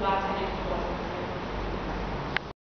last minute